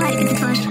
Like is first